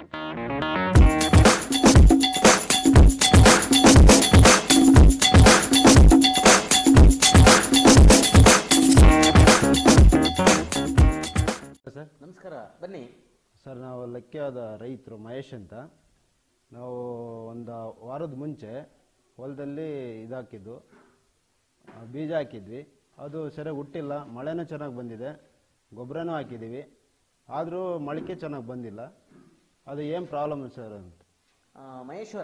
Sir ನಮಸ್ಕಾರ, ಬನ್ನಿ. Sir, ನಾವು ಲಕ್ಕಿಯಾದ ರೈತರು ಮಹೇಶ್ ಅಂತ. ನಾವು ಒಂದು ವಾರದ ಮುಂಚೆ ಹೊಲದಲ್ಲಿ ಇದಾಕಿದ್ದು ಬೀಜ ಹಾಕಿದ್ವಿ. ಅದು ಸರಿಯಾಗಿ ಹುಟ್ಟಿಲ್ಲ, ಮಳೆನೂ ಚೆನ್ನಾಗಿ ಬಂದಿದೆ, ಗೊಬ್ಬರನೂ ಹಾಕಿದ್ದೀವಿ. ಆದರೂ ಮೊಳಕೆ ಚೆನ್ನಾಗಿ ಬಂದಿಲ್ಲ. ಅದು ಏನ್ ಪ್ರಾಬ್ಲಮ್ ಸರ್ ಅಂತ? ಆ, ಮಹೇಶ್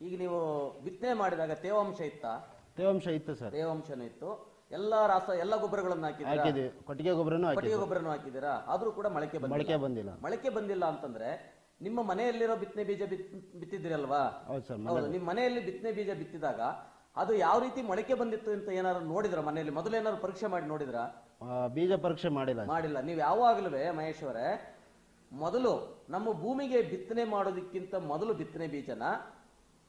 ಈಗ ನೀವು ಬಿತ್ತನೆ ಮಾಡಿದಾಗ ತೇವಾಂಶ ಇತ್ತಾ? ತೇವಾಂಶ ಇತ್ತು ಸರ್. ತೇವಾಂಶನೂ ಇತ್ತು. ಎಲ್ಲ ರಾಸ ಎಲ್ಲ ಗೊಬ್ಬರಗಳನ್ನು ಹಾಕಿದ್ದೀರಾ? ಹಾಕಿದ್ವಿ ಕೊಟ್ಟಿಗೆ ಗೊಬ್ಬರನೂ ಕೊಟ್ಟಿಗೆ ಗೊಬ್ಬರನು ಹಾಕಿದ್ದೀರಾ? ಆದ್ರೂ ಕೂಡ ಮೊಳಕೆ ಬಂದಿಲ್ಲ. ಮೊಳಕೆ ಬಂದಿಲ್ಲ. ಮೊಳಕೆ ಬಂದಿಲ್ಲ ಅಂತಂದ್ರೆ ನಿಮ್ಮ ಮನೆಯಲ್ಲಿರೋ ಬಿತ್ತನೆ ಬೀಜ ಬಿತ್ ಬಿತ್ತಿದ್ರಲ್ವಾ ಹೌದು ಸರ್ ಹೌದು ನಿಮ್ಮ ಮನೆಯಲ್ಲಿ ಬಿತ್ತನೆ ಬೀಜ ಬಿತ್ತಿದಾಗ ಅದು ಯಾವ ರೀತಿ ಮೊಳಕೆ ಬಂದಿತ್ತು ಅಂತ ಏನಾದ್ರು ನೋಡಿದ್ರ ಮನೆಯಲ್ಲಿ? ಮೊದಲು ಏನಾದ್ರು ಪರೀಕ್ಷೆ ಮಾಡಿ ನೋಡಿದ್ರ? ಬೀಜ ಪರೀಕ್ಷೆ ಮಾಡಿಲ್ಲ. ಮಾಡಿಲ್ಲ. ನೀವು ಯಾವಾಗ್ಲೂ ಮಹೇಶ್ ಅವರೇ ಮೊದಲು ನಮ್ಮ ಭೂಮಿಗೆ ಬಿತ್ತನೆ ಮಾಡೋದಕ್ಕಿಂತ ಮೊದಲು ಬಿತ್ತನೆ ಬೀಜನ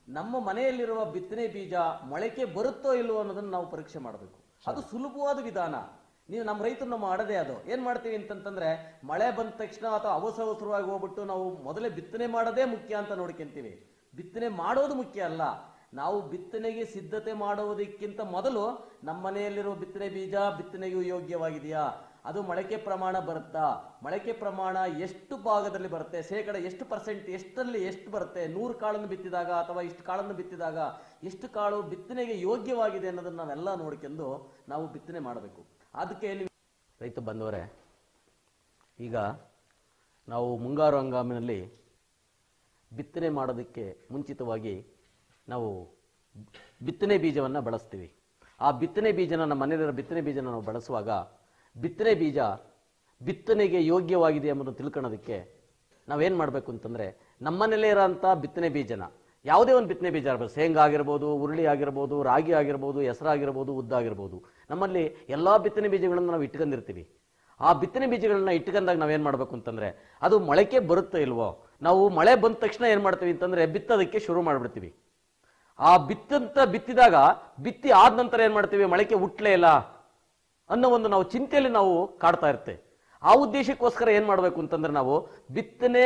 ನಮ್ಮ ಮನೆಯಲ್ಲಿರುವ ಬಿತ್ತನೆ ಬೀಜ ಮೊಳಕೆ ಬರುತ್ತೋ ಇಲ್ಲವೋ ಅನ್ನೋದನ್ನ ನಾವು ಪರೀಕ್ಷೆ ಮಾಡಬೇಕು. ಅದು ಸುಲಭವಾದ ವಿಧಾನ. ನೀವು ನಮ್ಮ ರೈತರು ನಮ್ಮ ಮಾಡದೇ ಅದು. ಏನ್ ಮಾಡ್ತೀವಿ ಅಂತಂತಂದ್ರೆ ಮಳೆ ಬಂದ ತಕ್ಷಣ ಅಥವಾ ಅವಸರ ಅವಸರವಾಗಿ ಹೋಗ್ಬಿಟ್ಟು ನಾವು ಮೊದಲೇ ಬಿತ್ತನೆ ಮಾಡೋದೇ ಮುಖ್ಯ ಅಂತ ನೋಡ್ಕೊಂತೀವಿ. ಬಿತ್ತನೆ ಮಾಡೋದು ಮುಖ್ಯ ಅಲ್ಲ. ನಾವು ಬಿತ್ತನೆಗೆ ಸಿದ್ಧತೆ ಮಾಡುವುದಕ್ಕಿಂತ ಮೊದಲು ನಮ್ಮ ಮನೆಯಲ್ಲಿರುವ ಬಿತ್ತನೆ ಬೀಜ ಬಿತ್ತನೆಗೂ ಯೋಗ್ಯವಾಗಿದೆಯಾ? ಅದು ಮೊಳಕೆ ಪ್ರಮಾಣ ಬರುತ್ತಾ? ಮೊಳಕೆ ಪ್ರಮಾಣ ಎಷ್ಟು ಭಾಗದಲ್ಲಿ ಬರುತ್ತೆ? ಶೇಕಡ ಎಷ್ಟು ಪರ್ಸೆಂಟ್, ಎಷ್ಟರಲ್ಲಿ ಎಷ್ಟು ಬರುತ್ತೆ? ನೂರು ಕಾಳನ್ನು ಬಿತ್ತಿದಾಗ ಅಥವಾ ಇಷ್ಟು ಕಾಳನ್ನು ಬಿತ್ತಿದಾಗ ಎಷ್ಟು ಕಾಳು ಬಿತ್ತನೆಗೆ ಯೋಗ್ಯವಾಗಿದೆ ಅನ್ನೋದನ್ನ ನಾವೆಲ್ಲ ನೋಡ್ಕೊಂಡು ನಾವು ಬಿತ್ತನೆ ಮಾಡಬೇಕು. ಅದಕ್ಕೆ ರೈತ ಬಂದವರೇ, ಈಗ ನಾವು ಮುಂಗಾರು ಹಂಗಾಮಿನಲ್ಲಿ ಬಿತ್ತನೆ ಮಾಡೋದಕ್ಕೆ ಮುಂಚಿತವಾಗಿ ನಾವು ಬಿತ್ತನೆ ಬೀಜವನ್ನು ಬಳಸ್ತೀವಿ. ಆ ಬಿತ್ತನೆ ಬೀಜನ ನಮ್ಮ ಮನೆಯಲ್ಲಿರೋ ಬಿತ್ತನೆ ಬೀಜನ ನಾವು ಬಳಸುವಾಗ ಬಿತ್ತನೆ ಬೀಜ ಬಿತ್ತನೆಗೆ ಯೋಗ್ಯವಾಗಿದೆ ಎಂಬುದನ್ನು ತಿಳ್ಕೊಳ್ಳೋದಕ್ಕೆ ನಾವೇನು ಮಾಡಬೇಕು ಅಂತಂದರೆ ನಮ್ಮನೇಲೇ ಇರೋಂಥ ಬಿತ್ತನೆ ಬೀಜನ, ಯಾವುದೇ ಒಂದು ಬಿತ್ತನೆ ಬೀಜ ಇರ್ಬೋದು ಶೇಂಗಾ ಆಗಿರ್ಬೋದು, ಉರುಳಿ ಆಗಿರ್ಬೋದು, ರಾಗಿ ಆಗಿರ್ಬೋದು ಹೆಸರಾಗಿರ್ಬೋದು ಉದ್ದಾಗಿರ್ಬೋದು ನಮ್ಮಲ್ಲಿ ಎಲ್ಲ ಬಿತ್ತನೆ ಬೀಜಗಳನ್ನು ನಾವು ಇಟ್ಕೊಂಡಿರ್ತೀವಿ. ಆ ಬಿತ್ತನೆ ಬೀಜಗಳನ್ನ ಇಟ್ಕೊಂಡಾಗ ನಾವೇನು ಮಾಡಬೇಕು ಅಂತಂದರೆ ಅದು ಮೊಳಕೆ ಬರುತ್ತೆ ಇಲ್ವೋ, ನಾವು ಮಳೆ ಬಂದ ತಕ್ಷಣ ಏನು ಮಾಡ್ತೀವಿ ಅಂತಂದರೆ ಬಿತ್ತೋದಕ್ಕೆ ಶುರು ಮಾಡಿಬಿಡ್ತೀವಿ. ಆ ಬಿತ್ತಂತ ಬಿತ್ತಿದಾಗ, ಬಿತ್ತಿ ಆದ ನಂತರ ಏನು ಮಾಡ್ತೀವಿ, ಮೊಳಕೆ ಹುಟ್ಲೇ ಇಲ್ಲ. ಅನ್ನೋ ಒಂದು ನಾವು ಚಿಂತೆಯಲ್ಲಿ ನಾವು ಕಾಡ್ತಾ ಇರ್ತೇವೆ. ಆ ಉದ್ದೇಶಕ್ಕೋಸ್ಕರ ಏನು ಮಾಡಬೇಕು ಅಂತಂದ್ರೆ ನಾವು ಬಿತ್ತನೆ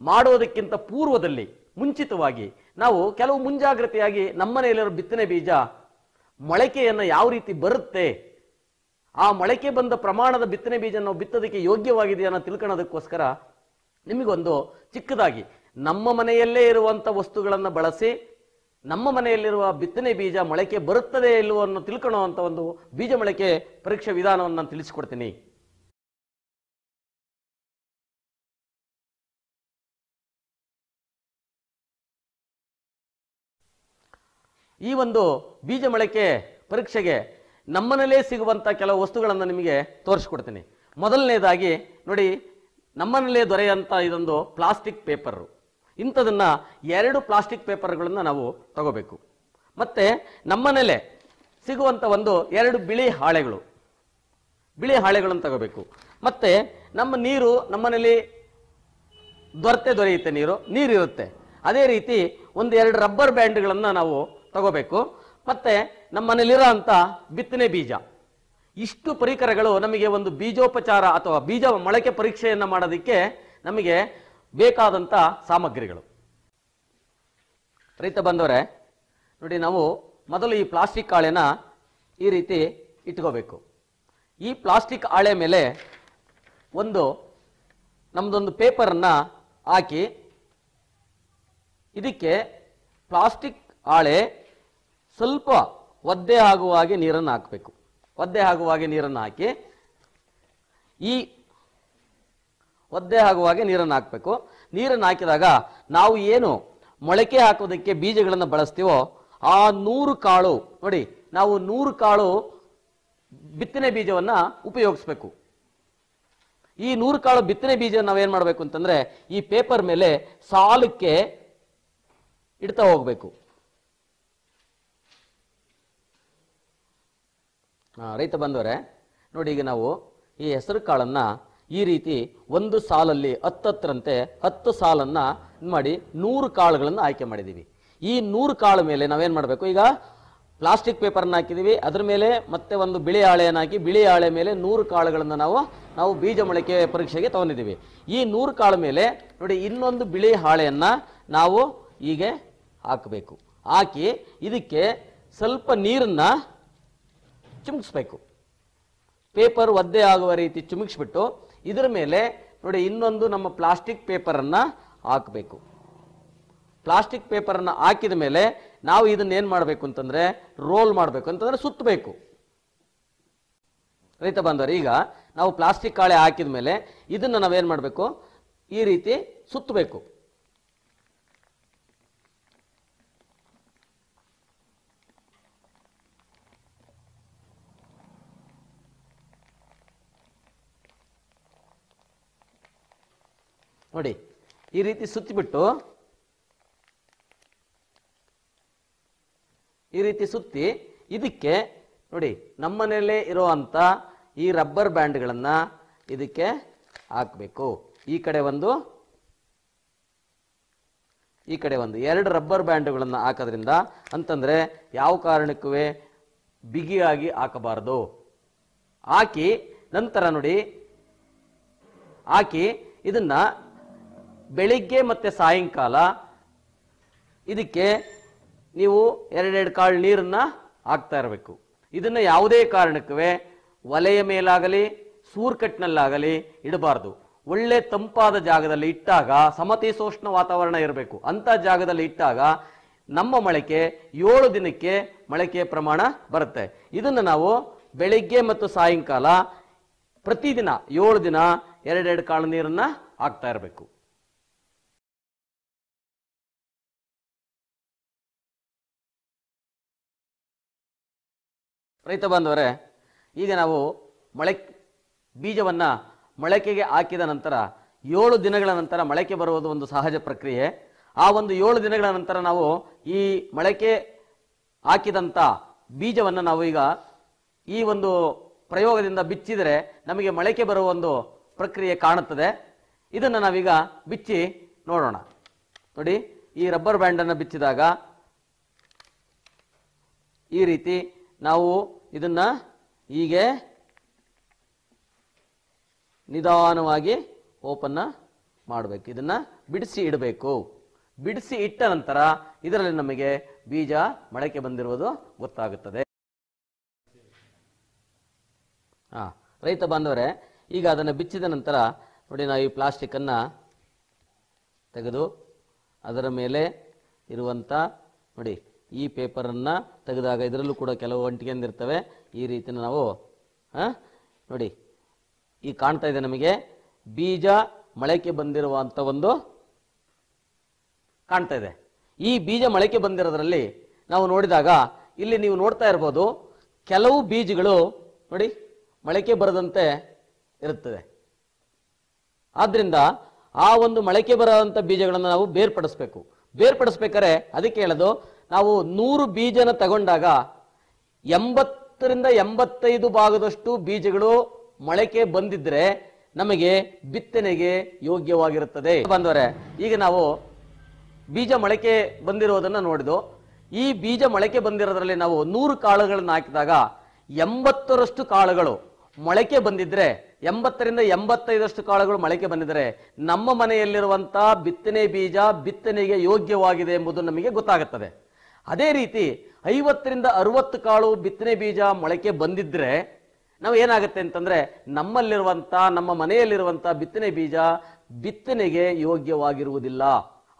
ಮಾಡೋದಕ್ಕಿಂತ ಪೂರ್ವದಲ್ಲಿ, ಮುಂಚಿತವಾಗಿ ನಾವು ಕೆಲವು ಮುಂಜಾಗ್ರತೆಯಾಗಿ ನಮ್ಮನೆಯಲ್ಲಿರೋ ಬಿತ್ತನೆ ಬೀಜ ಮೊಳಕೆಯನ್ನು ಯಾವ ರೀತಿ ಬರುತ್ತೆ, ಆ ಮೊಳಕೆ ಬಂದ ಪ್ರಮಾಣದ ಬಿತ್ತನೆ ಬೀಜ ನಾವು ಬಿತ್ತೋದಕ್ಕೆ ಯೋಗ್ಯವಾಗಿದೆಯನ್ನು ತಿಳ್ಕೊಳ್ಳೋದಕ್ಕೋಸ್ಕರ ನಿಮಗೊಂದು ಚಿಕ್ಕದಾಗಿ ನಮ್ಮ ಮನೆಯಲ್ಲೇ ಇರುವಂಥ ವಸ್ತುಗಳನ್ನು ಬಳಸಿ ನಮ್ಮ ಮನೆಯಲ್ಲಿರುವ ಬಿತ್ತನೆ ಬೀಜ ಮೊಳಕೆ ಬರುತ್ತದೆ ಇಲ್ಲವೋ ಅನ್ನೋ ತಿಳ್ಕೊಳ್ಳುವಂತ ಒಂದು ಬೀಜ ಮೊಳಕೆ ಪರೀಕ್ಷೆ ವಿಧಾನವನ್ನು ನಾನು ತಿಳಿಸ್ಕೊಡ್ತೀನಿ. ಈ ಒಂದು ಬೀಜ ಮೊಳಕೆ ಪರೀಕ್ಷೆಗೆ ನಮ್ಮನಲ್ಲೇ ಸಿಗುವಂಥ ಕೆಲವು ವಸ್ತುಗಳನ್ನು ನಿಮಗೆ ತೋರಿಸ್ಕೊಡ್ತೀನಿ. ಮೊದಲನೇದಾಗಿ ನೋಡಿ ನಮ್ಮನಲ್ಲೇ ದೊರೆಯುವಂಥ ಇದೊಂದು ಪ್ಲಾಸ್ಟಿಕ್ ಪೇಪರು. ಇಂಥದನ್ನ ಎರಡು ಪ್ಲಾಸ್ಟಿಕ್ ಪೇಪರ್ಗಳನ್ನು ನಾವು ತಗೋಬೇಕು. ಮತ್ತೆ ನಮ್ಮನೇಲೆ ಸಿಗುವಂಥ ಒಂದು ಎರಡು ಬಿಳಿ ಹಾಳೆಗಳು. ಬಿಳಿ ಹಾಳೆಗಳನ್ನು ತಗೋಬೇಕು. ಮತ್ತೆ ನಮ್ಮ ನೀರು ನಮ್ಮನೇಲಿ ದೊರತೆ ದೊರೆಯುತ್ತೆ ನೀರು ನೀರಿರುತ್ತೆ ಅದೇ ರೀತಿ ಒಂದು ಎರಡು ರಬ್ಬರ್ ಬ್ಯಾಂಡ್ಗಳನ್ನು ನಾವು ತಗೋಬೇಕು. ಮತ್ತೆ ನಮ್ಮ ಮನೇಲಿರೋ ಬಿತ್ತನೆ ಬೀಜ. ಇಷ್ಟು ಪರಿಕರಗಳು ನಮಗೆ ಒಂದು ಬೀಜೋಪಚಾರ ಅಥವಾ ಬೀಜ ಮೊಳಕೆ ಪರೀಕ್ಷೆಯನ್ನು ಮಾಡೋದಕ್ಕೆ ನಮಗೆ ಬೇಕಾದಂಥ ಸಾಮಗ್ರಿಗಳು. ರೈತ ಬಂದವರೇ, ನೋಡಿ ನಾವು ಮೊದಲು ಈ ಪ್ಲಾಸ್ಟಿಕ್ ಹಾಳೆನ ಈ ರೀತಿ ಇಟ್ಕೋಬೇಕು. ಈ ಪ್ಲಾಸ್ಟಿಕ್ ಹಾಳೆ ಮೇಲೆ ಒಂದು, ನಮ್ದೊಂದು ಪೇಪರನ್ನು ಹಾಕಿ, ಇದಕ್ಕೆ ಪ್ಲಾಸ್ಟಿಕ್ ಹಾಳೆ ಸ್ವಲ್ಪ ಒದ್ದೆ ಆಗುವ ಹಾಗೆ ನೀರನ್ನು ಹಾಕಬೇಕು. ಒದ್ದೆ ಆಗುವ ಹಾಗೆ ನೀರನ್ನು ಹಾಕಿ, ಈ ಒದ್ದೆ ಆಗುವಾಗೆ ನೀರನ್ನು ಹಾಕಬೇಕು. ನೀರನ್ನು ಹಾಕಿದಾಗ ನಾವು ಏನು ಮೊಳಕೆ ಹಾಕೋದಕ್ಕೆ ಬೀಜಗಳನ್ನು ಬಳಸ್ತೀವೋ ಆ ನೂರು ಕಾಳು, ನೋಡಿ, ನಾವು ನೂರು ಕಾಳು ಬಿತ್ತನೆ ಬೀಜವನ್ನು ಉಪಯೋಗಿಸ್ಬೇಕು. ಈ ನೂರು ಕಾಳು ಬಿತ್ತನೆ ಬೀಜ ಏನು ಮಾಡಬೇಕು ಅಂತಂದರೆ ಈ ಪೇಪರ್ ಮೇಲೆ ಸಾಲಕ್ಕೆ ಇಡ್ತಾ ಹೋಗಬೇಕು. ರೈತ ಬಂದವರೆ, ನೋಡಿ ಈಗ ನಾವು ಈ ಹೆಸರು ಕಾಳನ್ನ ಈ ರೀತಿ ಒಂದು ಸಾಲಲ್ಲಿ ಹತ್ತತ್ತರಂತೆ ಹತ್ತು ಸಾಲನ್ನು ಮಾಡಿ ನೂರು ಕಾಳುಗಳನ್ನು ಆಯ್ಕೆ ಮಾಡಿದ್ದೀವಿ ಈ ನೂರು ಕಾಳು ಮೇಲೆ ನಾವೇನು ಮಾಡಬೇಕು? ಈಗ ಪ್ಲಾಸ್ಟಿಕ್ ಪೇಪರ್ನ ಹಾಕಿದೀವಿ, ಅದ್ರ ಮೇಲೆ ಮತ್ತೆ ಒಂದು ಬಿಳಿ ಹಾಳೆಯನ್ನು ಹಾಕಿ ಬಿಳಿ ಹಾಳೆ ಮೇಲೆ ನೂರು ಕಾಳುಗಳನ್ನು ನಾವು ನಾವು ಬೀಜ ಮೊಳಕೆ ಪರೀಕ್ಷೆಗೆ ತಗೊಂಡಿದ್ದೀವಿ ಈ ನೂರು ಕಾಳು ಮೇಲೆ ನೋಡಿ ಇನ್ನೊಂದು ಬಿಳಿ ಹಾಳೆಯನ್ನು ನಾವು ಹೀಗೆ ಹಾಕಬೇಕು. ಹಾಕಿ ಇದಕ್ಕೆ ಸ್ವಲ್ಪ ನೀರನ್ನ ಚಿಮುಕಿಸ್ಬೇಕು. ಪೇಪರ್ ಒದ್ದೆ ಆಗುವ ರೀತಿ ಚಿಮುಕಿಸ್ಬಿಟ್ಟು ಇದರ ಮೇಲೆ ನೋಡಿ ಇನ್ನೊಂದು ನಮ್ಮ ಪ್ಲಾಸ್ಟಿಕ್ ಪೇಪರನ್ನು ಹಾಕಬೇಕು. ಪ್ಲಾಸ್ಟಿಕ್ ಪೇಪರನ್ನು ಹಾಕಿದ ಮೇಲೆ ನಾವು ಇದನ್ನ ಏನು ಮಾಡಬೇಕು ಅಂತಂದ್ರೆ ರೋಲ್ ಮಾಡಬೇಕು ಅಂತಂದ್ರೆ ಸುತ್ತಬೇಕು. ರೈತ ಬಾಂಧವರು, ಈಗ ನಾವು ಪ್ಲಾಸ್ಟಿಕ್ ಕಾಳೆ ಹಾಕಿದ ಮೇಲೆ ಇದನ್ನು ನಾವೇನು ಮಾಡಬೇಕು? ಈ ರೀತಿ ಸುತ್ತಬೇಕು. ನೋಡಿ, ಈ ರೀತಿ ಸುತ್ತಿಬಿಟ್ಟು, ಈ ರೀತಿ ಸುತ್ತಿ, ಇದಕ್ಕೆ ನೋಡಿ ನಮ್ಮನೆಯಲ್ಲೇ ಇರುವಂತ ಈ ರಬ್ಬರ್ ಬ್ಯಾಂಡ್ಗಳನ್ನು ಇದಕ್ಕೆ ಹಾಕಬೇಕು. ಈ ಕಡೆ ಒಂದು, ಈ ಕಡೆ ಒಂದು, ಎರಡು ರಬ್ಬರ್ ಬ್ಯಾಂಡ್ಗಳನ್ನು ಹಾಕೋದ್ರಿಂದ ಅಂತಂದ್ರೆ ಯಾವ ಕಾರಣಕ್ಕೂ ಬಿಗಿಯಾಗಿ ಹಾಕಬಾರದು. ಹಾಕಿ, ನಂತರ ನೋಡಿ, ಹಾಕಿ, ಇದನ್ನ ಬೆಳಿಗ್ಗೆ ಮತ್ತೆ ಸಾಯಂಕಾಲ ಇದಕ್ಕೆ ನೀವು ಎರಡೆರಡು ಕಾಳು ನೀರನ್ನ ಹಾಕ್ತಾ ಇರಬೇಕು. ಇದನ್ನ ಯಾವುದೇ ಕಾರಣಕ್ಕೂ ಒಲೆಯ ಮೇಲಾಗಲಿ, ಸೂರ್ಕಟ್ನಲ್ಲಾಗಲಿ ಇಡಬಾರ್ದು. ಒಳ್ಳೆ ತಂಪಾದ ಜಾಗದಲ್ಲಿ ಇಟ್ಟಾಗ ಸಮತೀಸೋಷ್ಣ ವಾತಾವರಣ ಇರಬೇಕು. ಅಂತ ಜಾಗದಲ್ಲಿ ಇಟ್ಟಾಗ ನಮ್ಮ ಮೊಳಕೆ ಏಳು ದಿನಕ್ಕೆ ಮೊಳಕೆ ಪ್ರಮಾಣ ಬರುತ್ತೆ. ಇದನ್ನು ನಾವು ಬೆಳಿಗ್ಗೆ ಮತ್ತು ಸಾಯಂಕಾಲ ಪ್ರತಿದಿನ ಏಳು ದಿನ ಎರಡೆರಡು ಕಾಳು ನೀರನ್ನ ಹಾಕ್ತಾ ಇರಬೇಕು. ರೈತ ಬಾಂಧವರೇ, ಈಗ ನಾವು ಮೊಳೆ ಬೀಜವನ್ನು ಮೊಳಕೆಗೆ ಹಾಕಿದ ನಂತರ ಏಳು ದಿನಗಳ ನಂತರ ಮೊಳಕೆ ಬರುವುದು ಒಂದು ಸಹಜ ಪ್ರಕ್ರಿಯೆ. ಆ ಒಂದು ಏಳು ದಿನಗಳ ನಂತರ ನಾವು ಈ ಮೊಳಕೆ ಹಾಕಿದಂಥ ಬೀಜವನ್ನು ನಾವು ಈಗ ಈ ಒಂದು ಪ್ರಯೋಗದಿಂದ ಬಿಚ್ಚಿದರೆ ನಮಗೆ ಮೊಳಕೆ ಬರುವ ಒಂದು ಪ್ರಕ್ರಿಯೆ ಕಾಣುತ್ತದೆ. ಇದನ್ನು ನಾವೀಗ ಬಿಚ್ಚಿ ನೋಡೋಣ. ನೋಡಿ, ಈ ರಬ್ಬರ್ ಬ್ಯಾಂಡನ್ನು ಬಿಚ್ಚಿದಾಗ ಈ ರೀತಿ ನಾವು ಇದನ್ನ ಹೀಗೆ ನಿಧಾನವಾಗಿ ಓಪನ್ನ ಮಾಡಬೇಕು. ಇದನ್ನ ಬಿಡಿಸಿ ಇಡಬೇಕು. ಬಿಡಿಸಿ ಇಟ್ಟ ನಂತರ ಇದರಲ್ಲಿ ನಮಗೆ ಬೀಜ ಮೊಳಕೆ ಬಂದಿರುವುದು ಗೊತ್ತಾಗುತ್ತದೆ. ಹಾ, ರೈತ ಬಾಂಧವರೇ, ಈಗ ಅದನ್ನು ಬಿಚ್ಚಿದ ನಂತರ ನೋಡಿ ನಾವು ಈ ಪ್ಲಾಸ್ಟಿಕ್ಕನ್ನು ತೆಗೆದು ಅದರ ಮೇಲೆ ಇರುವಂತ ನೋಡಿ ಈ ಪೇಪರನ್ನು ತೆಗೆದಾಗ ಇದರಲ್ಲೂ ಕೂಡ ಕೆಲವು ಅಂಟಿಕೊಂಡಿರ್ತವೆ ಈ ರೀತಿ ನಾವು ನೋಡಿ, ಈ ಕಾಣ್ತಾ ಇದೆ ನಮಗೆ. ಬೀಜ ಮೊಳಕೆ ಬಂದಿರುವಂಥ ಒಂದು ಕಾಣ್ತಾ ಇದೆ. ಈ ಬೀಜ ಮೊಳಕೆ ಬಂದಿರೋದ್ರಲ್ಲಿ ನಾವು ನೋಡಿದಾಗ, ಇಲ್ಲಿ ನೀವು ನೋಡ್ತಾ ಇರ್ಬೋದು, ಕೆಲವು ಬೀಜಗಳು, ನೋಡಿ, ಮೊಳಕೆ ಬರದಂತೆ ಇರುತ್ತದೆ. ಆದ್ದರಿಂದ ಆ ಒಂದು ಮೊಳಕೆ ಬರೋಂಥ ಬೀಜಗಳನ್ನು ನಾವು ಬೇರ್ಪಡಿಸ್ಬೇಕು. ಬೇರ್ಪಡಿಸ್ಬೇಕಾದ್ರೆ ಅದಕ್ಕೆ ಹೇಳೋದು ನಾವು ನೂರು ಬೀಜನ ತಗೊಂಡಾಗ ಎಂಬತ್ತರಿಂದ ಎಂಬತ್ತೈದು ಭಾಗದಷ್ಟು ಬೀಜಗಳು ಮೊಳಕೆ ಬಂದಿದ್ರೆ ನಮಗೆ ಬಿತ್ತನೆಗೆ ಯೋಗ್ಯವಾಗಿರುತ್ತದೆ. ಬಂದವರೆ, ಈಗ ನಾವು ಬೀಜ ಮೊಳಕೆ ಬಂದಿರೋದನ್ನ ನೋಡಿದು ಈ ಬೀಜ ಮೊಳಕೆ ಬಂದಿರೋದ್ರಲ್ಲಿ ನಾವು ನೂರು ಕಾಳುಗಳನ್ನು ಹಾಕಿದಾಗ ಎಂಬತ್ತರಷ್ಟು ಕಾಳುಗಳು ಮೊಳಕೆ ಬಂದಿದ್ರೆ, ಎಂಬತ್ತರಿಂದ ಎಂಬತ್ತೈದಷ್ಟು ಕಾಳುಗಳು ಮೊಳಕೆ ಬಂದಿದ್ರೆ ನಮ್ಮ ಮನೆಯಲ್ಲಿರುವಂತಹ ಬಿತ್ತನೆ ಬೀಜ ಬಿತ್ತನೆಗೆ ಯೋಗ್ಯವಾಗಿದೆ ಎಂಬುದು ನಮಗೆ ಗೊತ್ತಾಗುತ್ತದೆ. ಅದೇ ರೀತಿ ಐವತ್ತರಿಂದ ಅರುವತ್ತು ಕಾಳು ಬಿತ್ತನೆ ಬೀಜ ಮೊಳಕೆ ಬಂದಿದ್ರೆ ನಾವು ಏನಾಗುತ್ತೆ ಅಂತಂದ್ರೆ ನಮ್ಮಲ್ಲಿರುವಂತ, ನಮ್ಮ ಮನೆಯಲ್ಲಿರುವಂತ ಬಿತ್ತನೆ ಬೀಜ ಬಿತ್ತನೆಗೆ ಯೋಗ್ಯವಾಗಿರುವುದಿಲ್ಲ.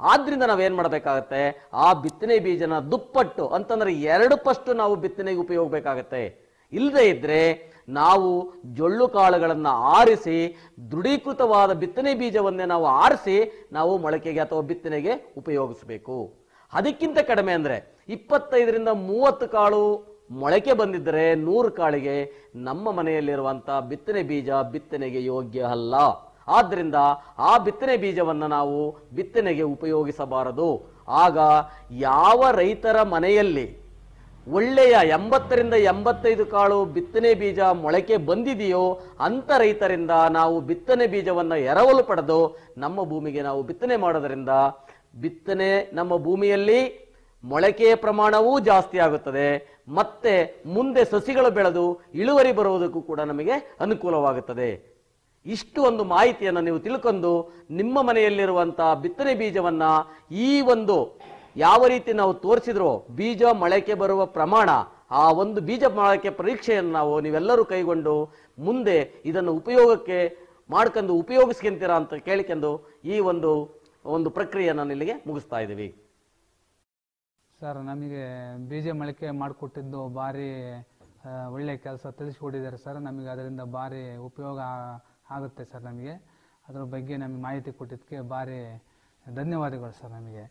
ಆದ್ರಿಂದ ನಾವೇನ್ ಮಾಡಬೇಕಾಗತ್ತೆ? ಆ ಬಿತ್ತನೆ ಬೀಜನ ದುಪ್ಪಟ್ಟು ಅಂತಂದ್ರೆ ಎರಡು ಪಷ್ಟು ನಾವು ಬಿತ್ತನೆಗೆ ಉಪಯೋಗಬೇಕಾಗತ್ತೆ. ಇಲ್ಲದೆ ಇದ್ರೆ ನಾವು ಜೊಳ್ಳು ಕಾಳುಗಳನ್ನು ಆರಿಸಿ, ದೃಢೀಕೃತವಾದ ಬಿತ್ತನೆ ಬೀಜವನ್ನೇ ನಾವು ಆರಿಸಿ ನಾವು ಮೊಳಕೆಗೆ ಅಥವಾ ಬಿತ್ತನೆಗೆ ಉಪಯೋಗಿಸಬೇಕು. ಅದಕ್ಕಿಂತ ಕಡಿಮೆ ಅಂದ್ರೆ ಇಪ್ಪತ್ತೈದರಿಂದ ಮೂವತ್ತು ಕಾಳು ಮೊಳಕೆ ಬಂದಿದ್ದರೆ ನೂರು ಕಾಳಿಗೆ ನಮ್ಮ ಮನೆಯಲ್ಲಿರುವಂಥ ಬಿತ್ತನೆ ಬೀಜ ಬಿತ್ತನೆಗೆ ಯೋಗ್ಯ ಅಲ್ಲ. ಆದ್ದರಿಂದ ಆ ಬಿತ್ತನೆ ಬೀಜವನ್ನು ನಾವು ಬಿತ್ತನೆಗೆ ಉಪಯೋಗಿಸಬಾರದು. ಆಗ ಯಾವ ರೈತರ ಮನೆಯಲ್ಲಿ ಒಳ್ಳೆಯ ಎಂಬತ್ತರಿಂದ ಎಂಬತ್ತೈದು ಕಾಳು ಬಿತ್ತನೆ ಬೀಜ ಮೊಳಕೆ ಬಂದಿದೆಯೋ ಅಂತ ರೈತರಿಂದ ನಾವು ಬಿತ್ತನೆ ಬೀಜವನ್ನು ಎರವಲು ಪಡೆದು ನಮ್ಮ ಭೂಮಿಗೆ ನಾವು ಬಿತ್ತನೆ ಮಾಡೋದರಿಂದ ಬಿತ್ತನೆ ನಮ್ಮ ಭೂಮಿಯಲ್ಲಿ ಮೊಳಕೆಯ ಪ್ರಮಾಣವೂ ಜಾಸ್ತಿ ಆಗುತ್ತದೆ. ಮತ್ತೆ ಮುಂದೆ ಸಸಿಗಳು ಬೆಳೆದು ಇಳುವರಿ ಬರುವುದಕ್ಕೂ ಕೂಡ ನಮಗೆ ಅನುಕೂಲವಾಗುತ್ತದೆ. ಇಷ್ಟು ಒಂದು ಮಾಹಿತಿಯನ್ನು ನೀವು ತಿಳ್ಕೊಂಡು ನಿಮ್ಮ ಮನೆಯಲ್ಲಿರುವಂತಹ ಬಿತ್ತನೆ ಬೀಜವನ್ನ ಈ ಒಂದು ಯಾವ ರೀತಿ ನಾವು ತೋರಿಸಿದ್ರೋ ಬೀಜ ಮೊಳಕೆ ಬರುವ ಪ್ರಮಾಣ, ಆ ಒಂದು ಬೀಜ ಮೊಳಕೆ ಪರೀಕ್ಷೆಯನ್ನು ನಾವು ನೀವೆಲ್ಲರೂ ಕೈಗೊಂಡು ಮುಂದೆ ಇದನ್ನು ಉಪಯೋಗಕ್ಕೆ ಮಾಡ್ಕೊಂಡು ಉಪಯೋಗಿಸ್ಕೊಂತೀರಾ ಅಂತ ಕೇಳಿಕೊಂಡು ಈ ಒಂದು ಒಂದು ಪ್ರಕ್ರಿಯೆಯನ್ನು ಇಲ್ಲಿಗೆ ಮುಗಿಸ್ತಾ ಇದ್ದೀವಿ. ಸರ್, ನಮಗೆ ಬೀಜ ಮೊಳಕೆ ಮಾಡಿಕೊಟ್ಟಿದ್ದು ಭಾರಿ ಒಳ್ಳೆ ಕೆಲಸ ತಿಳಿಸ್ಕೊಟ್ಟಿದ್ದಾರೆ ಸರ್. ನಮಗೆ ಅದರಿಂದ ಭಾರಿ ಉಪಯೋಗ ಆಗುತ್ತೆ ಸರ್ ನಮಗೆ. ಅದರ ಬಗ್ಗೆ ನಮಗೆ ಮಾಹಿತಿ ಕೊಟ್ಟಿದ್ದಕ್ಕೆ ಭಾರಿ ಧನ್ಯವಾದಗಳು ಸರ್ ನಮಗೆ.